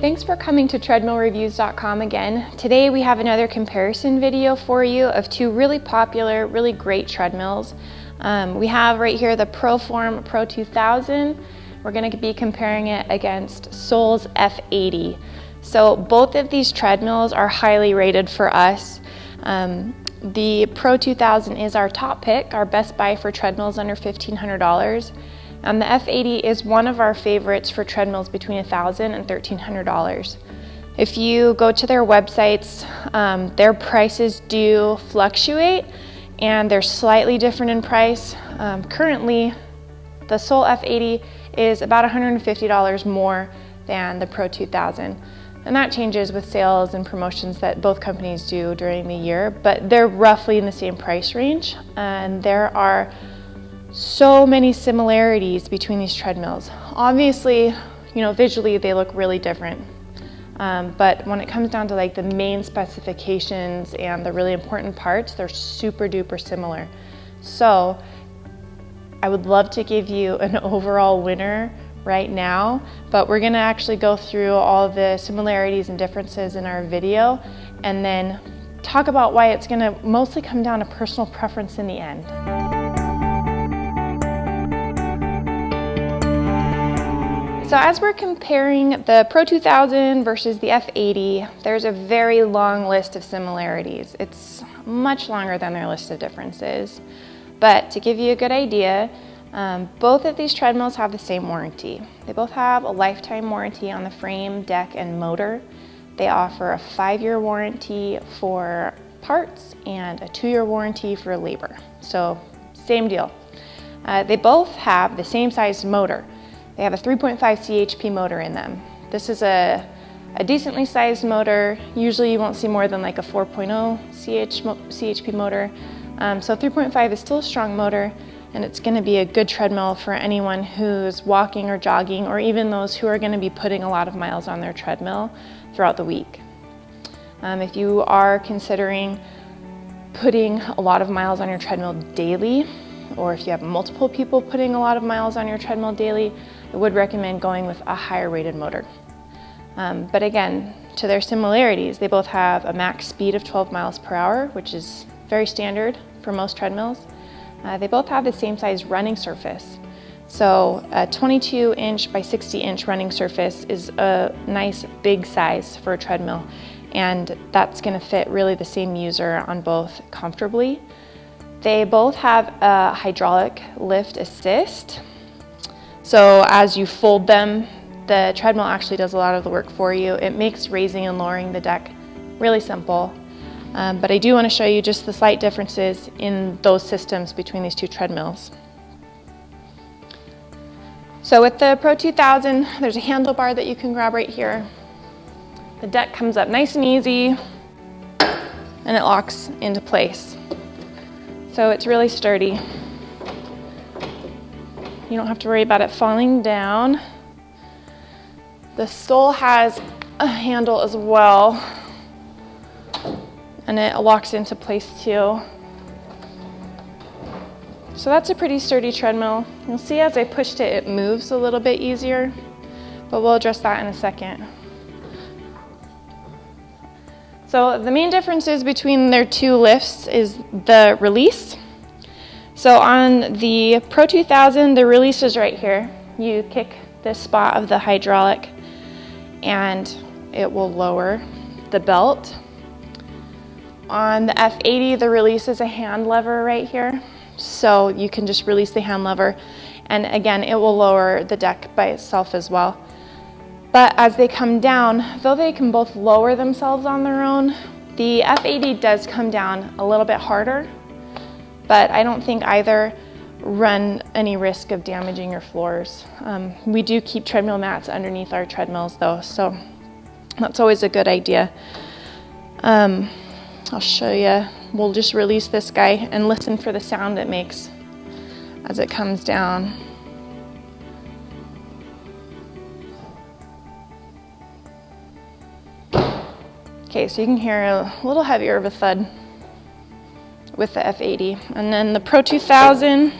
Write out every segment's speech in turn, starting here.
thanks for coming to treadmillreviews.com again. Today we have another comparison video for you of two really popular, really great treadmills. Um, we have right here the Proform Pro 2000. We're going to be comparing it against Sole's F80. So both of these treadmills are highly rated for us. Um, the Pro 2000 is our top pick, our best buy for treadmills under $1,500. And the F80 is one of our favorites for treadmills between $1,000 and $1,300. If you go to their websites, um, their prices do fluctuate and they're slightly different in price. Um, currently, the Sole F80 is about $150 more than the Pro 2000. And that changes with sales and promotions that both companies do during the year, but they're roughly in the same price range. And there are so many similarities between these treadmills. Obviously, you know, visually they look really different. Um, but when it comes down to like the main specifications and the really important parts, they're super duper similar. So I would love to give you an overall winner right now, but we're gonna actually go through all the similarities and differences in our video and then talk about why it's gonna mostly come down to personal preference in the end. So as we're comparing the Pro 2000 versus the F80, there's a very long list of similarities. It's much longer than their list of differences. But to give you a good idea, um, both of these treadmills have the same warranty. They both have a lifetime warranty on the frame, deck, and motor. They offer a five-year warranty for parts and a two-year warranty for labor. So same deal. Uh, they both have the same size motor. They have a 3.5 CHP motor in them. This is a, a decently sized motor. Usually you won't see more than like a 4.0 CH, CHP motor. Um, so 3.5 is still a strong motor and it's going to be a good treadmill for anyone who's walking or jogging or even those who are going to be putting a lot of miles on their treadmill throughout the week. Um, if you are considering putting a lot of miles on your treadmill daily, or if you have multiple people putting a lot of miles on your treadmill daily, I would recommend going with a higher rated motor. Um, but again, to their similarities, they both have a max speed of 12 miles per hour, which is very standard for most treadmills. Uh, they both have the same size running surface. So a 22 inch by 60 inch running surface is a nice big size for a treadmill and that's going to fit really the same user on both comfortably. They both have a hydraulic lift assist so as you fold them, the treadmill actually does a lot of the work for you. It makes raising and lowering the deck really simple. Um, but I do want to show you just the slight differences in those systems between these two treadmills. So with the Pro 2000, there's a handlebar that you can grab right here. The deck comes up nice and easy and it locks into place. So it's really sturdy. You don't have to worry about it falling down. The Sole has a handle as well and it locks into place too. So that's a pretty sturdy treadmill. You'll see as I pushed it, it moves a little bit easier, but we'll address that in a second. So the main differences between their two lifts is the release. So on the Pro 2000, the release is right here. You kick this spot of the hydraulic and it will lower the belt. On the F80, the release is a hand lever right here. So you can just release the hand lever and again, it will lower the deck by itself as well. But as they come down, though they can both lower themselves on their own, the F80 does come down a little bit harder but I don't think either run any risk of damaging your floors. Um, we do keep treadmill mats underneath our treadmills though, so that's always a good idea. Um, I'll show you. We'll just release this guy and listen for the sound it makes as it comes down. Okay, so you can hear a little heavier of a thud with the F80. And then the Pro 2000,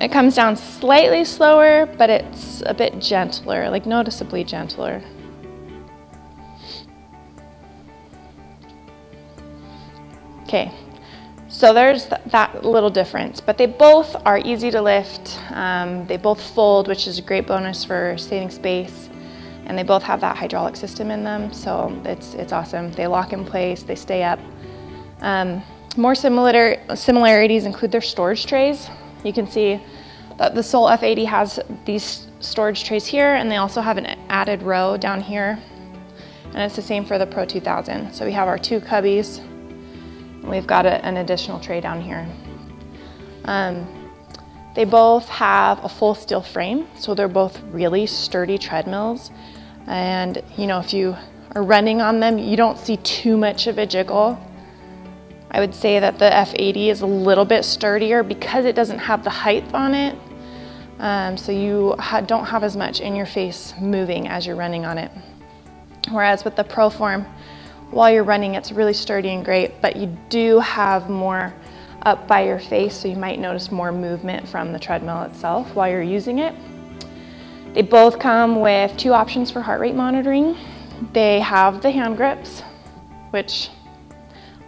It comes down slightly slower, but it's a bit gentler, like noticeably gentler. Okay, so there's th that little difference, but they both are easy to lift. Um, they both fold, which is a great bonus for saving space. And they both have that hydraulic system in them, so it's, it's awesome. They lock in place, they stay up. Um, more similar, similarities include their storage trays. You can see that the Sole F80 has these storage trays here, and they also have an added row down here. And it's the same for the Pro 2000. So we have our two cubbies, and We've got a, an additional tray down here. Um, they both have a full steel frame, so they're both really sturdy treadmills. And you know, if you are running on them, you don't see too much of a jiggle. I would say that the F80 is a little bit sturdier because it doesn't have the height on it. Um, so you ha don't have as much in your face moving as you're running on it. Whereas with the Proform, while you're running, it's really sturdy and great, but you do have more up by your face, so you might notice more movement from the treadmill itself while you're using it. They both come with two options for heart rate monitoring. They have the hand grips, which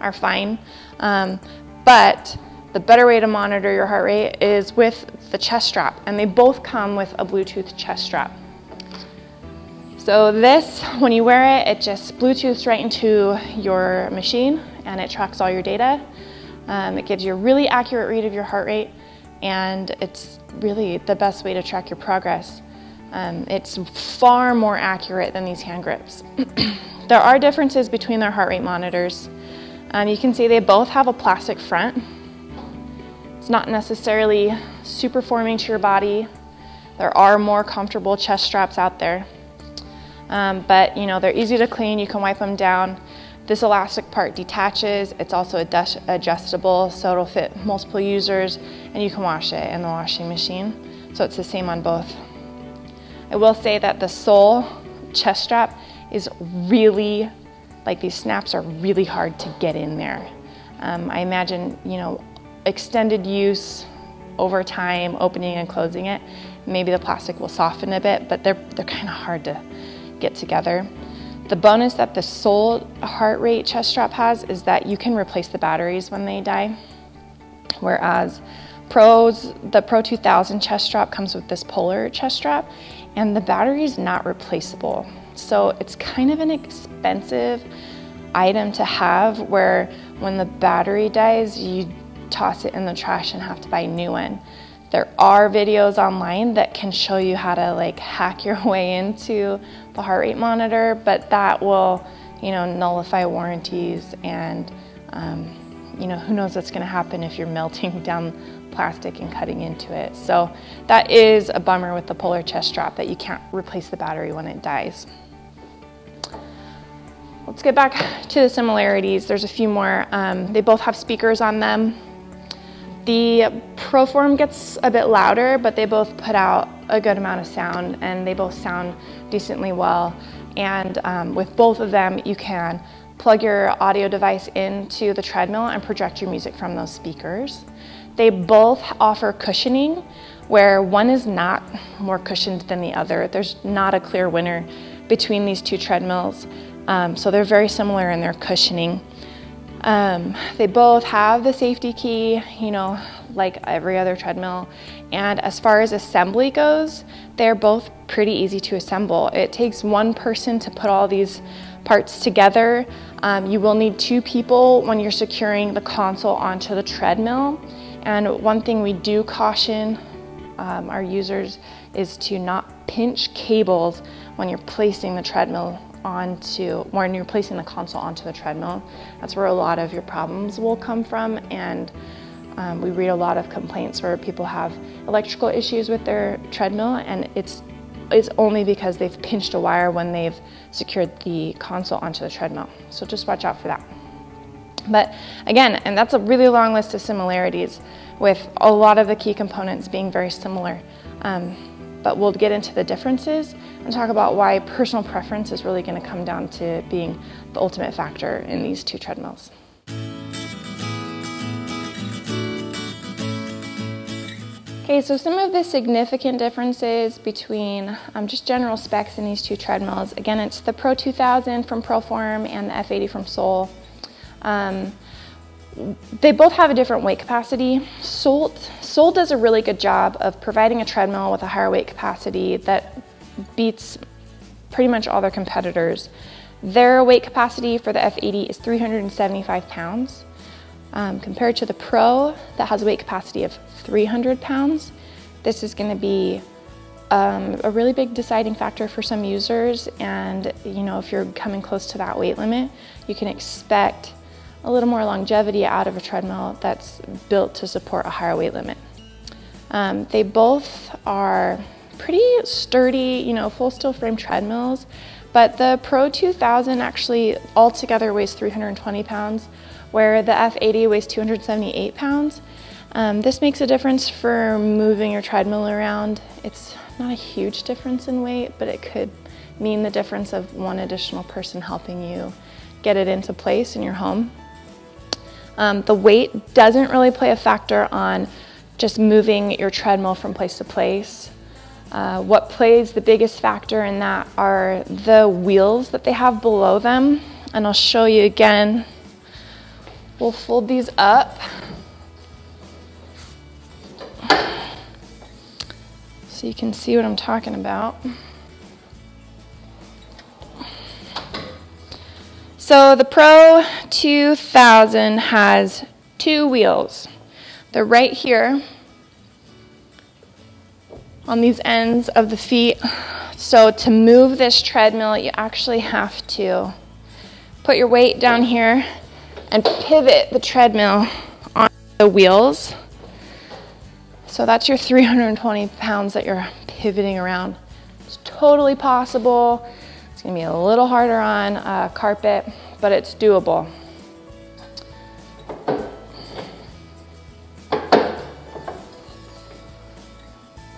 are fine, um, but the better way to monitor your heart rate is with the chest strap, and they both come with a Bluetooth chest strap. So this, when you wear it, it just Bluetooths right into your machine and it tracks all your data. Um, it gives you a really accurate read of your heart rate and it's really the best way to track your progress. Um, it's far more accurate than these hand grips. there are differences between their heart rate monitors. Um, you can see they both have a plastic front. It's not necessarily super forming to your body. There are more comfortable chest straps out there. Um, but you know, they're easy to clean, you can wipe them down. This elastic part detaches, it's also adjustable so it'll fit multiple users and you can wash it in the washing machine. So it's the same on both. I will say that the Sole chest strap is really, like these snaps are really hard to get in there. Um, I imagine, you know, extended use over time, opening and closing it, maybe the plastic will soften a bit, but they're, they're kind of hard to get together. The bonus that the Sole heart rate chest strap has is that you can replace the batteries when they die. Whereas Pros, the Pro 2000 chest strap comes with this polar chest strap and the battery is not replaceable. So it's kind of an expensive item to have where when the battery dies, you toss it in the trash and have to buy a new one. There are videos online that can show you how to like hack your way into the heart rate monitor, but that will, you know, nullify warranties and, um, you know, who knows what's going to happen if you're melting down plastic and cutting into it. So that is a bummer with the polar chest strap that you can't replace the battery when it dies. Let's get back to the similarities. There's a few more. Um, they both have speakers on them. The Proform gets a bit louder, but they both put out a good amount of sound and they both sound decently well. And um, with both of them, you can plug your audio device into the treadmill and project your music from those speakers. They both offer cushioning, where one is not more cushioned than the other. There's not a clear winner between these two treadmills. Um, so they're very similar in their cushioning. Um, they both have the safety key, you know, like every other treadmill. And as far as assembly goes, they're both pretty easy to assemble. It takes one person to put all these parts together. Um, you will need two people when you're securing the console onto the treadmill. And one thing we do caution um, our users is to not pinch cables when you're placing the treadmill onto, when you're placing the console onto the treadmill. That's where a lot of your problems will come from and um, we read a lot of complaints where people have electrical issues with their treadmill and it's it's only because they've pinched a wire when they've secured the console onto the treadmill. So just watch out for that. But again, and that's a really long list of similarities with a lot of the key components being very similar. Um, but we'll get into the differences and talk about why personal preference is really going to come down to being the ultimate factor in these two treadmills. Okay, so some of the significant differences between um, just general specs in these two treadmills. Again, it's the Pro 2000 from Proform and the F80 from Sole. Um, they both have a different weight capacity. Sole, Sole does a really good job of providing a treadmill with a higher weight capacity that beats pretty much all their competitors. Their weight capacity for the F80 is 375 pounds. Um, compared to the Pro that has a weight capacity of 300 pounds, this is gonna be um, a really big deciding factor for some users. And you know, if you're coming close to that weight limit, you can expect a little more longevity out of a treadmill that's built to support a higher weight limit. Um, they both are pretty sturdy, you know, full steel frame treadmills, but the Pro 2000 actually altogether weighs 320 pounds, where the F80 weighs 278 pounds. Um, this makes a difference for moving your treadmill around. It's not a huge difference in weight, but it could mean the difference of one additional person helping you get it into place in your home. Um, the weight doesn't really play a factor on just moving your treadmill from place to place. Uh, what plays the biggest factor in that are the wheels that they have below them. And I'll show you again. We'll fold these up. So you can see what I'm talking about. So the Pro 2000 has two wheels. They're right here on these ends of the feet. So to move this treadmill, you actually have to put your weight down here and pivot the treadmill on the wheels. So that's your 320 pounds that you're pivoting around. It's totally possible. It's gonna be a little harder on uh, carpet, but it's doable.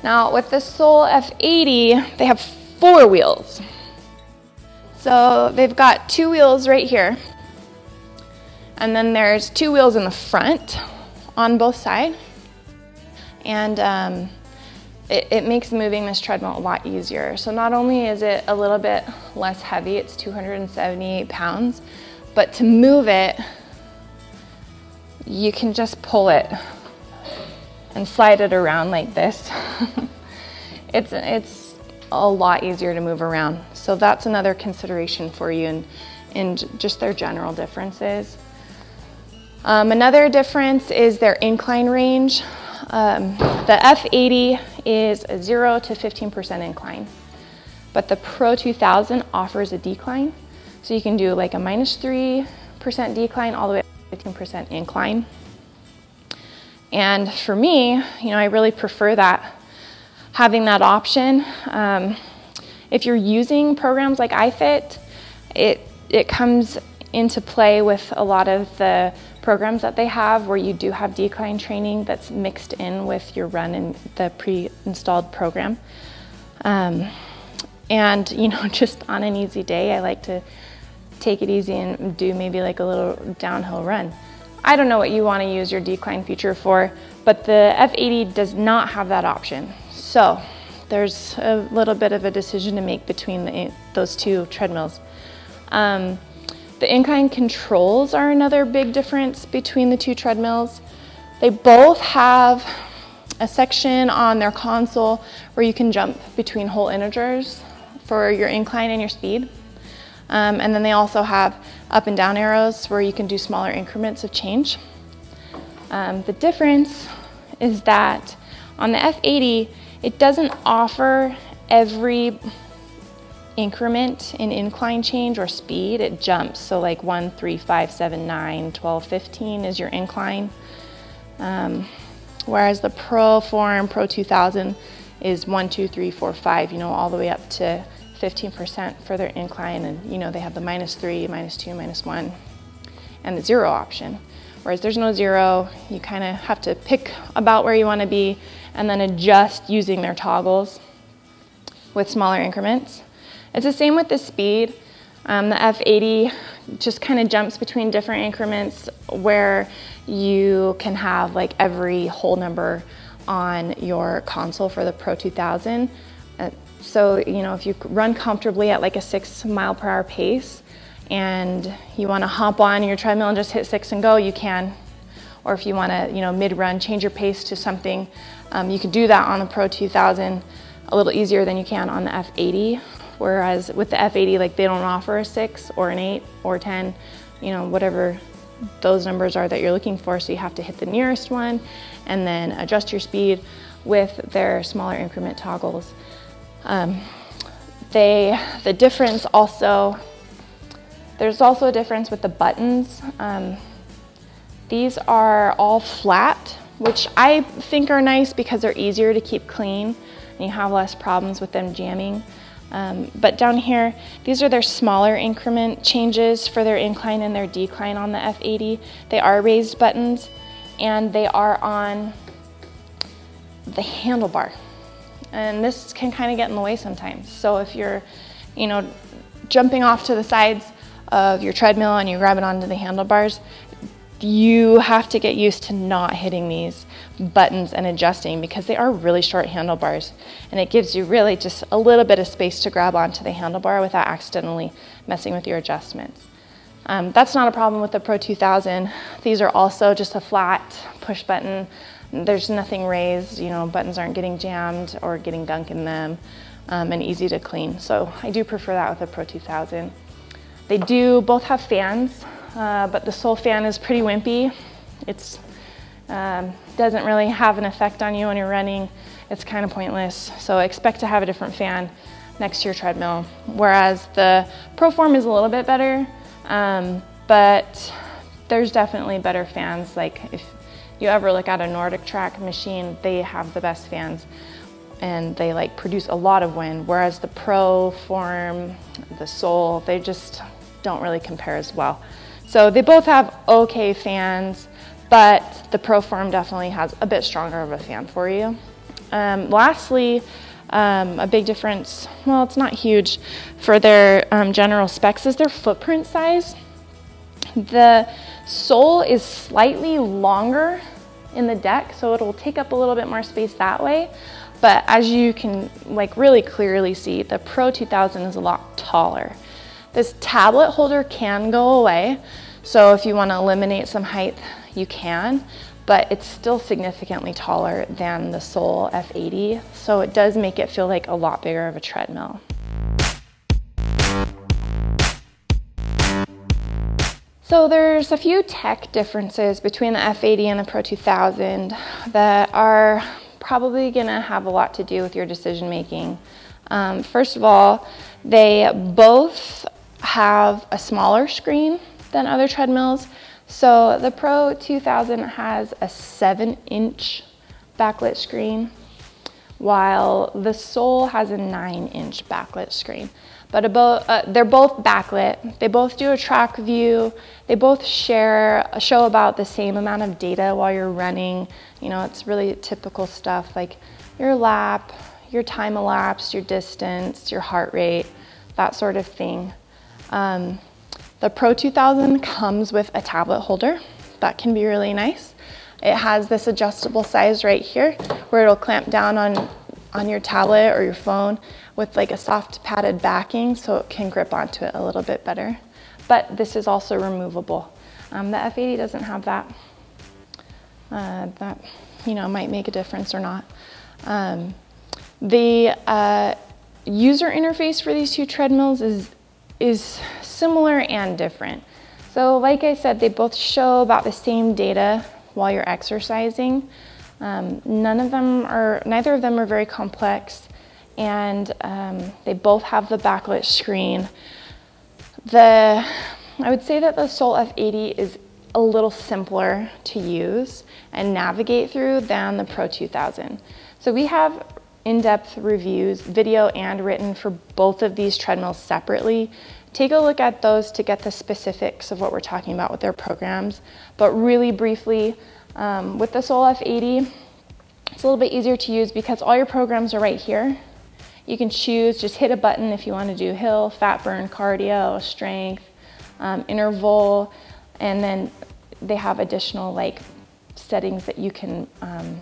Now with the Sole F80, they have four wheels. So they've got two wheels right here. And then there's two wheels in the front on both sides. And um, it, it, makes moving this treadmill a lot easier. So not only is it a little bit less heavy, it's 278 pounds, but to move it, you can just pull it and slide it around like this. it's, it's a lot easier to move around. So that's another consideration for you and, and just their general differences. Um, another difference is their incline range. Um, the F80 is a 0 to 15% incline, but the Pro 2000 offers a decline. So you can do like a minus 3% decline all the way up to 15% incline. And for me, you know, I really prefer that, having that option. Um, if you're using programs like iFit, it, it comes into play with a lot of the programs that they have where you do have decline training that's mixed in with your run and the pre-installed program. Um, and you know, just on an easy day, I like to take it easy and do maybe like a little downhill run. I don't know what you want to use your decline feature for, but the F80 does not have that option. So there's a little bit of a decision to make between the, those two treadmills. Um, the incline controls are another big difference between the two treadmills. They both have a section on their console where you can jump between whole integers for your incline and your speed. Um, and then they also have up and down arrows where you can do smaller increments of change. Um, the difference is that on the F80, it doesn't offer every increment in incline change or speed, it jumps. So like 1, 3, 5, 7, 9, 12, 15 is your incline. Um, whereas the Pro Form, Pro 2000 is 1, 2, 3, 4, 5, you know, all the way up to 15% for their incline. And, you know, they have the minus 3, minus 2, minus 1, and the zero option. Whereas there's no zero, you kind of have to pick about where you want to be and then adjust using their toggles with smaller increments. It's the same with the speed. Um, the F80 just kind of jumps between different increments where you can have like every whole number on your console for the Pro 2000. Uh, so, you know, if you run comfortably at like a six mile per hour pace and you wanna hop on your treadmill and just hit six and go, you can. Or if you wanna, you know, mid-run, change your pace to something, um, you can do that on the Pro 2000 a little easier than you can on the F80. Whereas with the F80, like they don't offer a six or an eight or 10, you know, whatever those numbers are that you're looking for. So you have to hit the nearest one and then adjust your speed with their smaller increment toggles. Um, they, the difference also, there's also a difference with the buttons. Um, these are all flat, which I think are nice because they're easier to keep clean and you have less problems with them jamming. Um, but down here, these are their smaller increment changes for their incline and their decline on the F80. They are raised buttons and they are on the handlebar. And this can kind of get in the way sometimes. So if you're, you know, jumping off to the sides of your treadmill and you grab it onto the handlebars, you have to get used to not hitting these buttons and adjusting because they are really short handlebars and it gives you really just a little bit of space to grab onto the handlebar without accidentally messing with your adjustments. Um, that's not a problem with the Pro 2000. These are also just a flat push button. There's nothing raised, you know, buttons aren't getting jammed or getting gunk in them um, and easy to clean. So I do prefer that with the Pro 2000. They do both have fans uh, but the Sole fan is pretty wimpy. It um, doesn't really have an effect on you when you're running. It's kind of pointless. So expect to have a different fan next to your treadmill. Whereas the ProForm is a little bit better, um, but there's definitely better fans. Like if you ever look at a NordicTrack machine, they have the best fans and they like produce a lot of wind. Whereas the ProForm, the Sole, they just don't really compare as well. So they both have okay fans, but the ProForm definitely has a bit stronger of a fan for you. Um, lastly, um, a big difference, well, it's not huge, for their um, general specs is their footprint size. The sole is slightly longer in the deck, so it'll take up a little bit more space that way. But as you can like really clearly see, the Pro 2000 is a lot taller. This tablet holder can go away. So if you wanna eliminate some height, you can, but it's still significantly taller than the Sole F80. So it does make it feel like a lot bigger of a treadmill. So there's a few tech differences between the F80 and the Pro 2000 that are probably gonna have a lot to do with your decision making. Um, first of all, they both have a smaller screen than other treadmills. So the Pro 2000 has a seven inch backlit screen, while the Sole has a nine inch backlit screen. But about, uh, they're both backlit. They both do a track view. They both share, show about the same amount of data while you're running. You know, it's really typical stuff like your lap, your time elapsed, your distance, your heart rate, that sort of thing. Um, the Pro 2000 comes with a tablet holder. That can be really nice. It has this adjustable size right here where it'll clamp down on, on your tablet or your phone with like a soft padded backing so it can grip onto it a little bit better. But this is also removable. Um, the F80 doesn't have that. Uh, that, you know, might make a difference or not. Um, the uh, user interface for these two treadmills is is similar and different. So like I said, they both show about the same data while you're exercising. Um, none of them are, neither of them are very complex and um, they both have the backlit screen. The, I would say that the Sole F80 is a little simpler to use and navigate through than the Pro 2000. So we have in-depth reviews, video and written for both of these treadmills separately. Take a look at those to get the specifics of what we're talking about with their programs. But really briefly, um, with the Sole F80, it's a little bit easier to use because all your programs are right here. You can choose, just hit a button if you want to do hill, fat burn, cardio, strength, um, interval, and then they have additional like settings that you can um,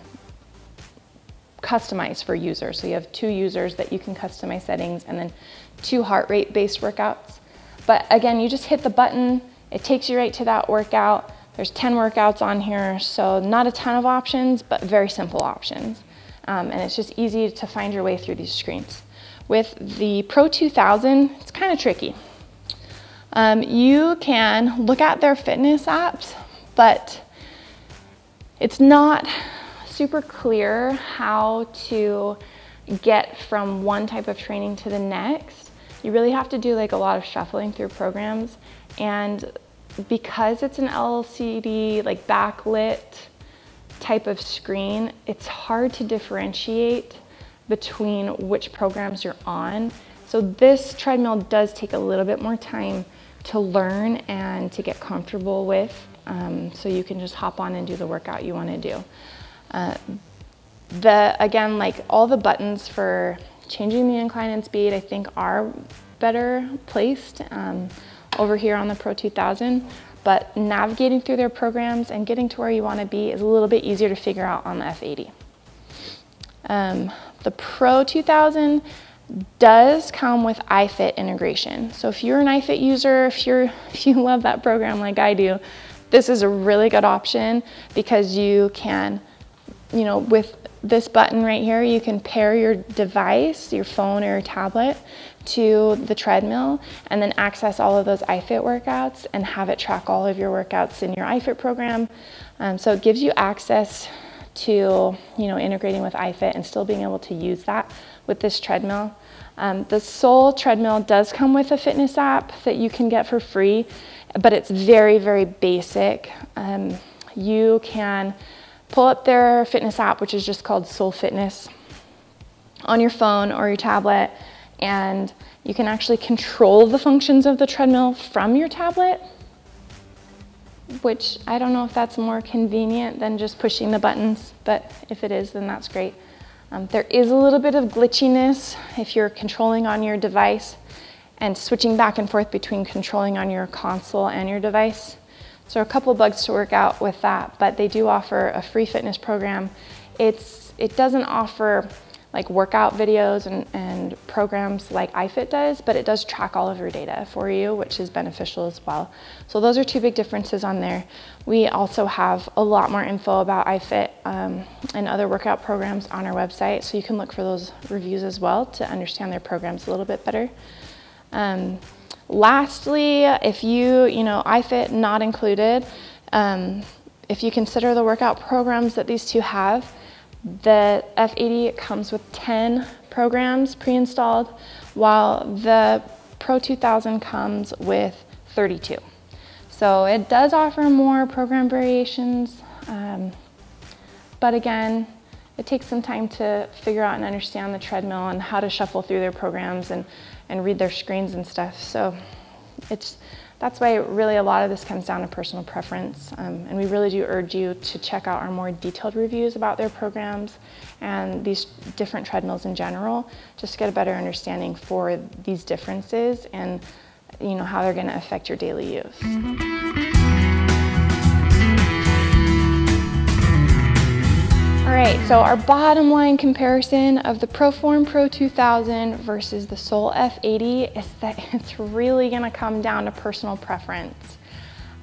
customized for users. So you have two users that you can customize settings and then two heart rate based workouts. But again, you just hit the button, it takes you right to that workout. There's 10 workouts on here, so not a ton of options, but very simple options. Um, and it's just easy to find your way through these screens. With the Pro 2000, it's kind of tricky. Um, you can look at their fitness apps, but it's not super clear how to get from one type of training to the next. You really have to do like a lot of shuffling through programs and because it's an LCD like backlit type of screen, it's hard to differentiate between which programs you're on. So this treadmill does take a little bit more time to learn and to get comfortable with um, so you can just hop on and do the workout you want to do. Uh, the again, like all the buttons for changing the incline and speed, I think are better placed um, over here on the Pro 2000. But navigating through their programs and getting to where you want to be is a little bit easier to figure out on the F80. Um, the Pro 2000 does come with iFit integration. So if you're an iFit user, if, you're, if you love that program like I do, this is a really good option because you can you know, with this button right here, you can pair your device, your phone or your tablet to the treadmill and then access all of those iFit workouts and have it track all of your workouts in your iFit program. Um, so it gives you access to, you know, integrating with iFit and still being able to use that with this treadmill. Um, the Sole treadmill does come with a fitness app that you can get for free, but it's very, very basic. Um, you can pull up their fitness app, which is just called Sole Fitness, on your phone or your tablet, and you can actually control the functions of the treadmill from your tablet, which I don't know if that's more convenient than just pushing the buttons, but if it is, then that's great. Um, there is a little bit of glitchiness if you're controlling on your device and switching back and forth between controlling on your console and your device. So a couple bugs to work out with that, but they do offer a free fitness program. It's, it doesn't offer like workout videos and, and programs like iFit does, but it does track all of your data for you, which is beneficial as well. So those are two big differences on there. We also have a lot more info about iFit um, and other workout programs on our website, so you can look for those reviews as well to understand their programs a little bit better. Um, Lastly, if you, you know, iFit not included, um, if you consider the workout programs that these two have, the F80 comes with 10 programs pre-installed, while the Pro 2000 comes with 32. So it does offer more program variations, um, but again, it takes some time to figure out and understand the treadmill and how to shuffle through their programs and and read their screens and stuff. So it's that's why really a lot of this comes down to personal preference. Um, and we really do urge you to check out our more detailed reviews about their programs and these different treadmills in general, just to get a better understanding for these differences and you know how they're going to affect your daily use. Right, so our bottom line comparison of the Proform Pro 2000 versus the Sole F80 is that it's really gonna come down to personal preference.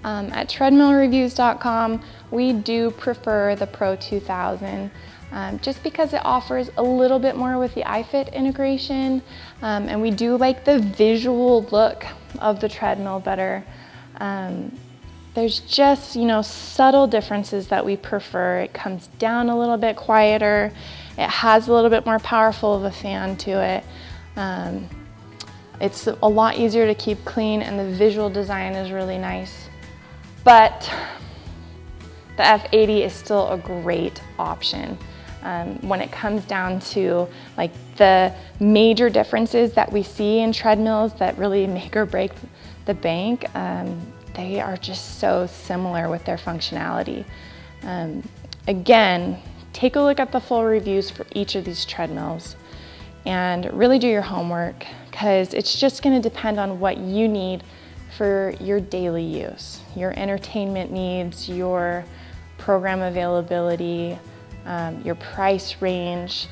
Um, at treadmillreviews.com, we do prefer the Pro 2000 um, just because it offers a little bit more with the iFit integration um, and we do like the visual look of the treadmill better. There's just, you know, subtle differences that we prefer. It comes down a little bit quieter. It has a little bit more powerful of a fan to it. Um, it's a lot easier to keep clean and the visual design is really nice. But the F80 is still a great option. Um, when it comes down to like the major differences that we see in treadmills that really make or break the bank, um, they are just so similar with their functionality. Um, again, take a look at the full reviews for each of these treadmills and really do your homework because it's just going to depend on what you need for your daily use, your entertainment needs, your program availability, um, your price range,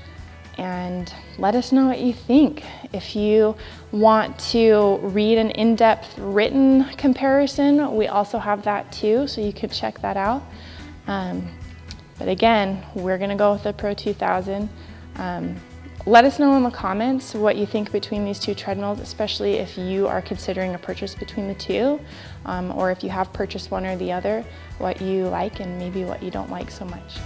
and let us know what you think. If you want to read an in-depth written comparison, we also have that too, so you can check that out. Um, but again, we're gonna go with the Pro 2000. Um, let us know in the comments what you think between these two treadmills, especially if you are considering a purchase between the two, um, or if you have purchased one or the other, what you like and maybe what you don't like so much.